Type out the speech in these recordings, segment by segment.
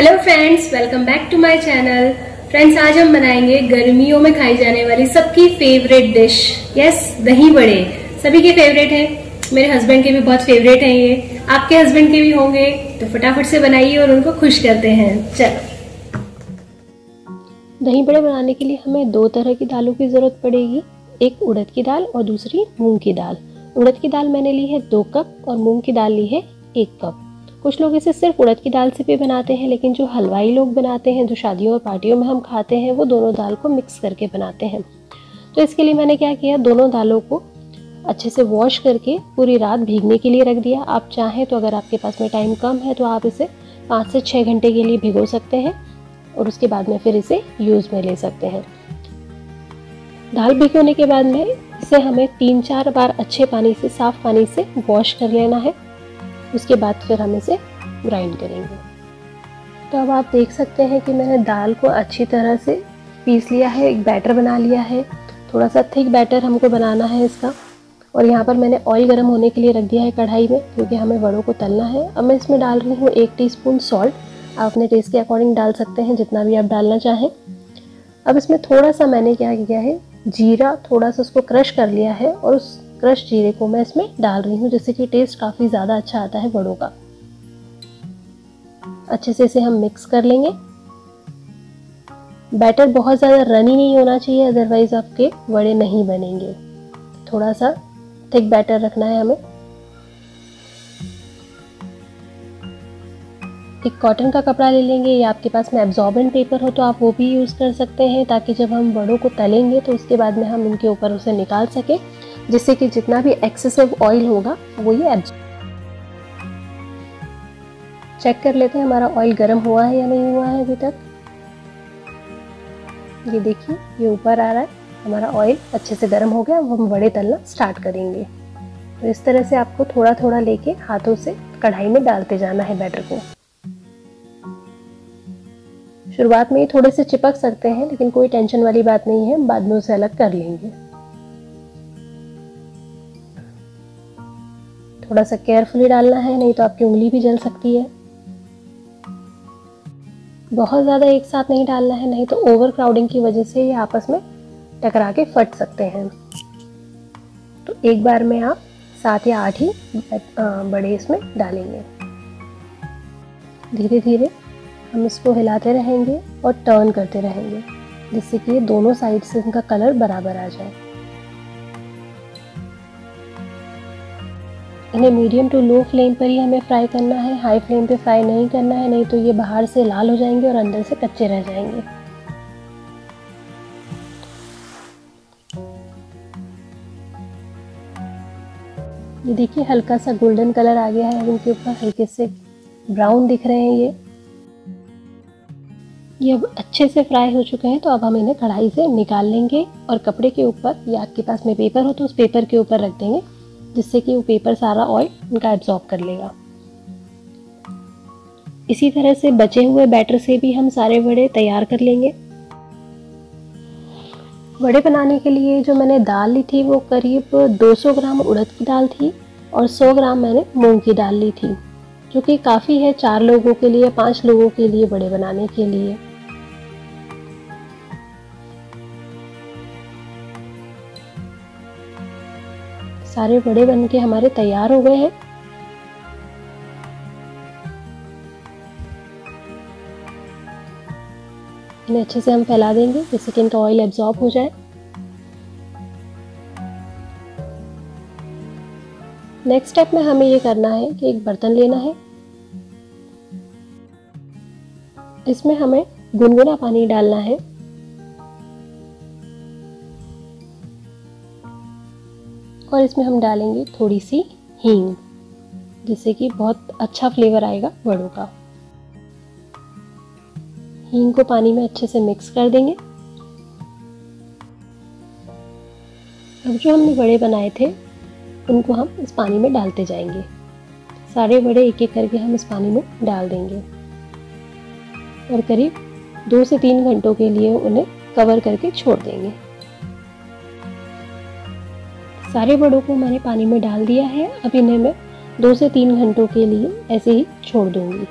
Hello friends welcome back to my channel friends आज हम बनाएँगे गर्मियों में खाई जाने वाली सबकी फेवरेट डिश यस दही बड़े सभी के फेवरेट है. मेरे हस्बैंड के भी बहुत फेवरेट हैं ये. आपके हस्बैंड के भी होंगे. तो फटाफट से बनाइए और उनको खुश करते हैं. चलो. दही बड़े बनाने के लिए हमें दो तरह की दालों की ज़रूरत पड़ेगी. एक उड़द की दाल और दूसरी मूंग की दाल. उड़द की दाल मैंने ली है दो कप और मूंग की दाल ली है एक कप. कुछ लोग इसे सिर्फ़ उड़द की दाल से भी बनाते हैं, लेकिन जो हलवाई लोग बनाते हैं, जो शादियों और पार्टियों में हम खाते हैं, वो दोनों दाल को मिक्स करके बनाते हैं। तो इसके लिए मैंने क्या किया, दोनों दालों को अच्छे से वॉश करके पूरी रात भीगने के लिए रख दिया। आप चाहें तो अगर आपके पास में टाइम कम है तो आप इसे पाँच से छः घंटे के लिए भिगो सकते हैं और उसके बाद में फिर इसे यूज़ में ले सकते हैं। दाल भिगोने के बाद में इसे हमें तीन चार बार अच्छे पानी से, साफ़ पानी से वॉश कर लेना है। उसके बाद फिर हम इसे ग्राइंड करेंगे। तो अब आप देख सकते हैं कि मैंने दाल को अच्छी तरह से पीस लिया है, एक बैटर बना लिया है। थोड़ा सा थिक बैटर हमको बनाना है इसका। और यहाँ पर मैंने ऑयल गर्म होने के लिए रख दिया है कढ़ाई में, क्योंकि हमें बड़ों को तलना है। अब मैं इसमें डाल रही हूँ एक टीस्पून सॉल्ट आप अपने टेस्ट के अकॉर्डिंग डाल सकते हैं, जितना भी आप डालना चाहें। अब इसमें थोड़ा सा मैंने क्या किया है, जीरा थोड़ा सा उसको क्रश कर लिया है और उस क्रश जीरे को मैं इसमें डाल रही हूँ, जिससे कि टेस्ट काफ़ी ज़्यादा अच्छा आता है बड़ों का। अच्छे से इसे हम मिक्स कर लेंगे। बैटर बहुत ज़्यादा रनी नहीं होना चाहिए अदरवाइज़ आपके बड़े नहीं बनेंगे। थोड़ा सा थिक बैटर रखना है हमें। एक कॉटन का कपड़ा ले लेंगे, या आपके पास में एब्जॉर्बेंट पेपर हो तो आप वो भी यूज़ कर सकते हैं, ताकि जब हम बड़ों को तलेंगे तो उसके बाद में हम उनके ऊपर उसे निकाल सकें। जिससे कि जितना भी एक्सेसिव ऑयल होगा, वो ये चेक कर लेते हैं हमारा ऑयल गर्म हुआ है या नहीं हुआ है अभी तक। ये देखिए, ये ऊपर आ रहा है। हमारा ऑयल अच्छे से गर्म हो गया, अब हम बड़े तलना स्टार्ट करेंगे। तो इस तरह से आपको थोड़ा थोड़ा लेके हाथों से कढ़ाई में डालते जाना है बैटर को। शुरुआत में थोड़े से चिपक सकते हैं, लेकिन कोई टेंशन वाली बात नहीं है बाद में उसे अलग कर लेंगे। थोड़ा सा केयरफुली डालना है, नहीं तो आपकी उंगली भी जल सकती है। बहुत ज़्यादा एक साथ नहीं डालना है, नहीं तो ओवर क्राउडिंग की वजह से ये आपस में टकरा के फट सकते हैं। तो एक बार में आप सात या आठ ही बड़े इसमें डालेंगे। धीरे धीरे हम इसको हिलाते रहेंगे और टर्न करते रहेंगे, जिससे कि ये दोनों साइड से इनका कलर बराबर आ जाए। इन्हें मीडियम टू लो फ्लेम पर ही हमें फ्राई करना है हाई फ्लेम पे फ्राई नहीं करना है, नहीं तो ये बाहर से लाल हो जाएँगे और अंदर से कच्चे रह जाएँगे। ये देखिए हल्का सा गोल्डन कलर आ गया है इनके ऊपर, हल्के से ब्राउन दिख रहे हैं ये। ये अब अच्छे से फ्राई हो चुके हैं तो अब हम इन्हें कढ़ाई से निकाल लेंगे और कपड़े के ऊपर, या आपके पास में पेपर हो तो उस पेपर के ऊपर रख देंगे। जिससे कि वो पेपर सारा ऑयल उनका एब्जॉर्ब कर लेगा। इसी तरह से बचे हुए बैटर से भी हम सारे वड़े तैयार कर लेंगे। वड़े बनाने के लिए जो मैंने दाल ली थी वो करीब 200 ग्राम उड़द की दाल थी और 100 ग्राम मैंने मूंग की दाल ली थी, जो कि काफ़ी है चार लोगों के लिए, पाँच लोगों के लिए बड़े बनाने के लिए। सारे बड़े बन के हमारे तैयार हो गए हैं। इन्हें अच्छे से हम फैला देंगे, जिससे कि इनका ऑयल एब्जॉर्ब हो जाए। नेक्स्ट स्टेप में हमें ये करना है कि एक बर्तन लेना है। इसमें हमें गुनगुना पानी डालना है। और इसमें हम डालेंगे थोड़ी सी हींग, जिससे कि बहुत अच्छा फ्लेवर आएगा बड़ों का। हींग को पानी में अच्छे से मिक्स कर देंगे। अब जो हमने बड़े बनाए थे, उनको हम इस पानी में डालते जाएँगे। सारे बड़े एक एक करके हम इस पानी में डाल देंगे। और करीब दो से तीन घंटों के लिए उन्हें कवर करके छोड़ देंगे। सारे बड़ों को मैंने पानी में डाल दिया है। अब इन्हें मैं दो से तीन घंटों के लिए ऐसे ही छोड़ दूँगी।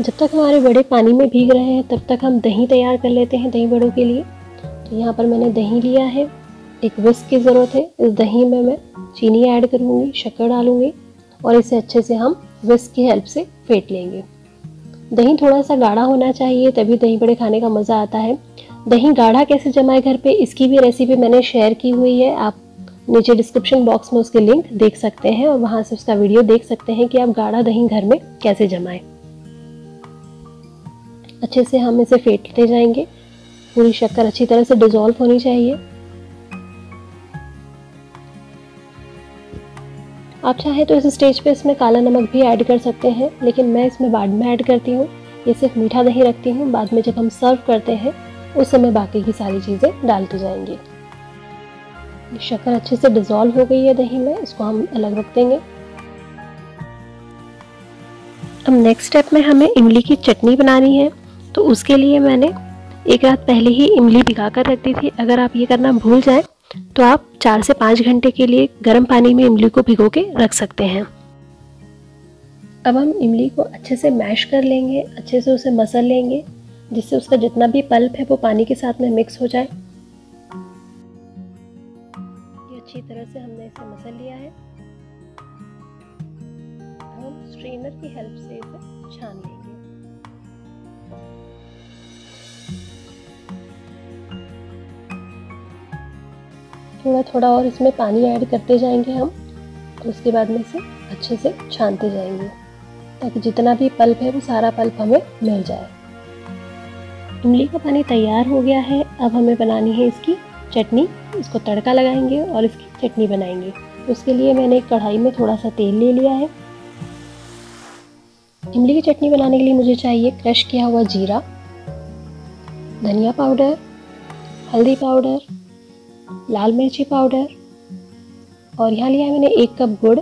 जब तक हमारे बड़े पानी में भीग रहे हैं, तब तक हम दही तैयार कर लेते हैं दही बड़ों के लिए। तो यहाँ पर मैंने दही लिया है। एक विस्क की ज़रूरत है। इस दही में मैं चीनी ऐड करूँगी, शक्कर डालूँगी और इसे अच्छे से हम विस्क की हेल्प से फेंट लेंगे। दही थोड़ा सा गाढ़ा होना चाहिए, तभी दही बड़े खाने का मज़ा आता है। दही गाढ़ा कैसे जमाए घर पे? इसकी भी रेसिपी मैंने शेयर की हुई है। आप नीचे डिस्क्रिप्शन बॉक्स में उसके लिंक देख सकते हैं और वहाँ से उसका वीडियो देख सकते हैं कि आप गाढ़ा दही घर में कैसे जमाएँ। अच्छे से हम इसे फेंटते जाएँगे। पूरी शक्कर अच्छी तरह से डिजोल्व होनी चाहिए। आप चाहें तो इस स्टेज पे इसमें काला नमक भी ऐड कर सकते हैं, लेकिन मैं इसमें बाद में ऐड करती हूँ। ये सिर्फ़ मीठा दही रखती हूँ। बाद में जब हम सर्व करते हैं उस समय बाकी की सारी चीज़ें डालती जाएँगी। शक्कर अच्छे से डिज़ोल्व हो गई है दही में, इसको हम अलग रख देंगे। अब नेक्स्ट स्टेप में हमें इमली की चटनी बनानी है। तो उसके लिए मैंने एक रात पहले ही इमली भिगा कर रख दी थी। अगर आप ये करना भूल जाएँ तो आप चार से पाँच घंटे के लिए गर्म पानी में इमली को भिगो के रख सकते हैं। अब हम इमली को अच्छे से मैश कर लेंगे, अच्छे से उसे मसल लेंगे। जिससे उसका जितना भी पल्प है वो पानी के साथ में मिक्स हो जाए। अच्छी तरह से हमने इसे मसल लिया है। हम स्ट्रेनर की हेल्प से इसे छान लेंगे। थोड़ा थोड़ा और इसमें पानी ऐड करते जाएँगे हम तो उसके बाद में इसे अच्छे से छानते जाएँगे, ताकि जितना भी पल्प है वो सारा पल्प हमें मिल जाए। इमली का पानी तैयार हो गया है। अब हमें बनानी है इसकी चटनी। इसको तड़का लगाएँगे और इसकी चटनी बनाएँगे। उसके लिए मैंने एक कढ़ाई में थोड़ा सा तेल ले लिया है। इमली की चटनी बनाने के लिए मुझे चाहिए क्रश किया हुआ जीरा, धनिया पाउडर, हल्दी पाउडर, लाल मिर्ची पाउडर और यहाँ लिया है मैंने एक कप गुड़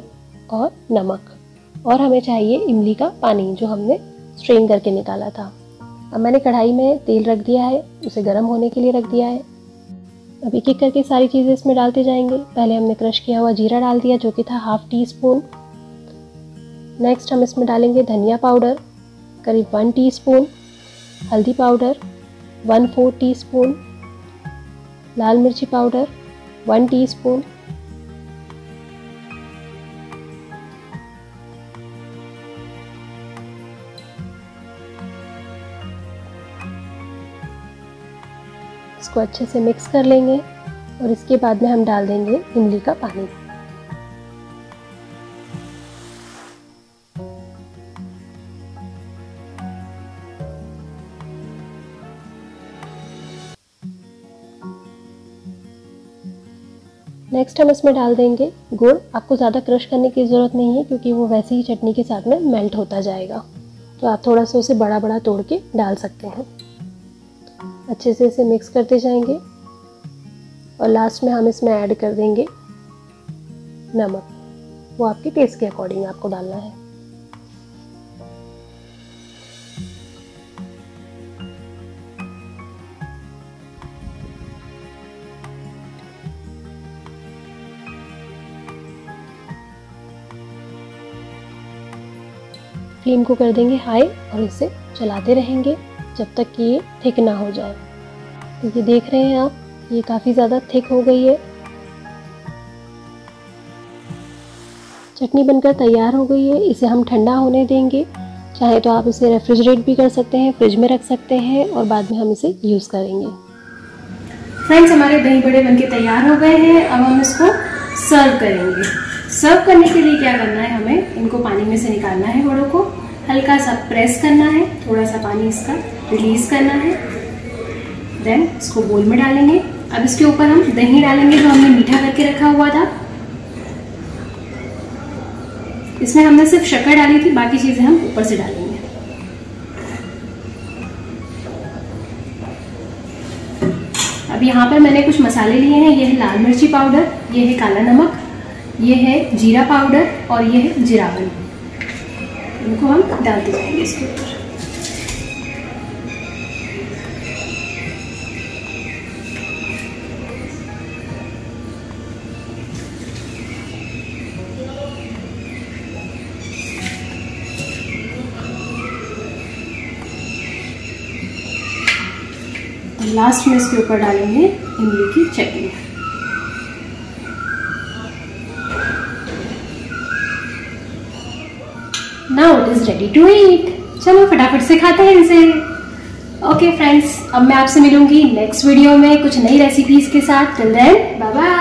और नमक। और हमें चाहिए इमली का पानी जो हमने स्ट्रेन करके निकाला था। अब मैंने कढ़ाई में तेल रख दिया है, उसे गर्म होने के लिए रख दिया है। अब एक एक करके सारी चीज़ें इसमें डालते जाएँगे। पहले हमने क्रश किया हुआ जीरा डाल दिया, जो कि था हाफ़ टी स्पून नेक्स्ट हम इसमें डालेंगे धनिया पाउडर, करीब वन टी स्पून हल्दी powder one four teaspoon लाल मिर्ची पाउडर वन टीस्पून इसको अच्छे से मिक्स कर लेंगे और इसके बाद में हम डाल देंगे इमली का पानी। नेक्स्ट हम इसमें डाल देंगे गुड़। आपको ज़्यादा क्रश करने की ज़रूरत नहीं है क्योंकि वो वैसे ही चटनी के साथ में मेल्ट होता जाएगा। तो आप थोड़ा सा उसे बड़ा बड़ा तोड़ के डाल सकते हैं। अच्छे से इसे मिक्स करते जाएँगे। और लास्ट में हम इसमें ऐड कर देंगे नमक। वो आपके टेस्ट के अकॉर्डिंग आपको डालना है। फ्लेम को कर देंगे हाई और इसे चलाते रहेंगे। जब तक कि ये थिक ना हो जाए। तो ये देख रहे हैं आप, ये काफ़ी ज़्यादा थिक हो गई है। चटनी बनकर तैयार हो गई है, इसे हम ठंडा होने देंगे। चाहे तो आप इसे रेफ्रिजरेट भी कर सकते हैं, फ्रिज में रख सकते हैं और बाद में हम इसे यूज़ करेंगे। फ्रेंड्स, हमारे दही बड़े बनके तैयार हो गए हैं। अब हम इसको सर्व करेंगे। सर्व करने के लिए क्या करना है हमें? इनको पानी में से निकालना है बड़ों को। हल्का सा प्रेस करना है, थोड़ा सा पानी इसका रिलीज़ करना है। देन इसको बोल में डालेंगे। अब इसके ऊपर हम दही डालेंगे जो हमने मीठा करके रखा हुआ था। इसमें हमने सिर्फ़ शक्कर डाली थी, बाकी चीज़ें हम ऊपर से डालेंगे। अब यहाँ पर मैंने कुछ मसाले लिए हैं। ये है लाल मिर्ची पाउडर, ये है काला नमक, ये है जीरा पाउडर और ये है जीरावन। इनको हम डालते जाएँगे इसके ऊपर। तो लास्ट में इसके ऊपर डालेंगे इमली की चटनी। Now it is ready to eat चलो फटाफट से खाते हैं इसे। ओके फ्रेंड्स अब मैं आपसे मिलूँगी नेक्स्ट वीडियो में कुछ नई रेसिपीज़ के साथ। Till then bye bye